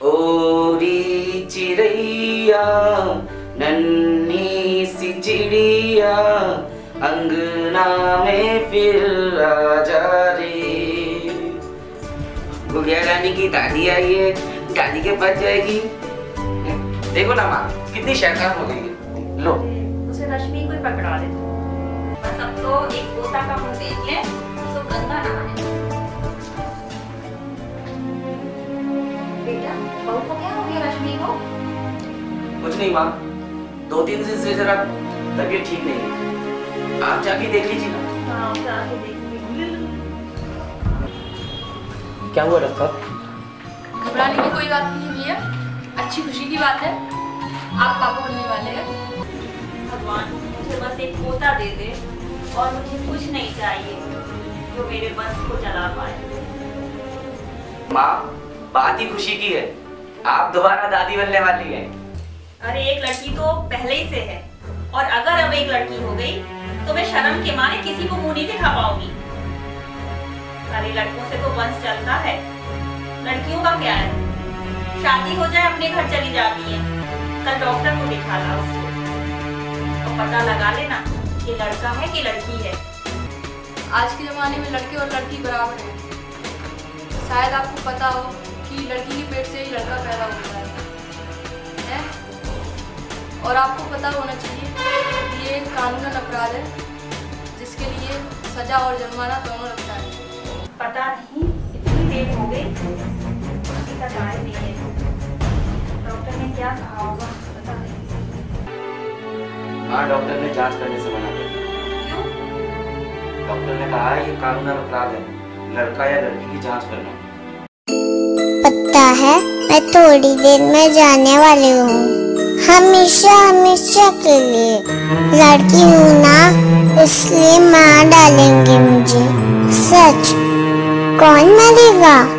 ओरी चिड़ैया नन्ही सी चिड़िया अंगना में फिर आजा रे। गुड़िया रानी की दादी आई है, दादी के पास जाएगी। देखो ना माँ, कितनी शैतान हो गई लो। उसे रश्मि को पकड़ा दे बस अब तो एक पोता का मुँह देख ले उसको गंदा नहाने कुछ नहीं माँ दो तीन दिन से जरा तबीयत ठीक नहीं है। आप जाके देख लीजिए ना हाँ उसे आके देखती क्या हुआ डॉक्टर? घबराने की कोई बात नहीं है भैया। अच्छी खुशी की बात है। आप पापा बनने वाले हैं। भगवान मुझे बस एक पोता दे दे और मुझे कुछ नहीं चाहिए जो मेरे बस को चला पाए। माँ बात ही खुशी की है। आप दोबारा दादी बनने वाली हैं। अरे, एक लड़की तो पहले ही से है। और अगर अब एक लड़की हो गई तो मैं शर्म के मारे किसी को मुँह नहीं दिखा पाऊँगी। अरे लड़कों से तो वंश चलता है। लड़कियों का क्या है? शादी हो जाए, अपने घर चली जाती है। कल डॉक्टर को दिखा ला उसको। तो पता लगा लेना कि लड़का है कि लड़की है। आज के ज़माने में लड़के और लड़की बराबर हैं। शायद आपको पता हो कि लड़की के पेट से ही लड़का पैदा होता है? और आपको पता होना चाहिए कि ये एक कानूनन अपराध है जिसके लिए सजा और जुर्माना दोनों लगता है। पता नहीं इतनी देर हो गई अभी तक आए नहीं है। डॉक्टर ने क्या कहा होगा पता नहीं। हाँ डॉक्टर ने जाँच करने से मना कर डॉक्टर ने कहा ये कानूनन अपराध है। लड़का या लड़की की जाँच करना। पता है मैं थोड़ी देर में जाने वाली हूँ। हमेशा हमेशा के लिए। लड़की हूँ ना इसलिए मार डालेंगे मुझे। सच। कौन मरेगा?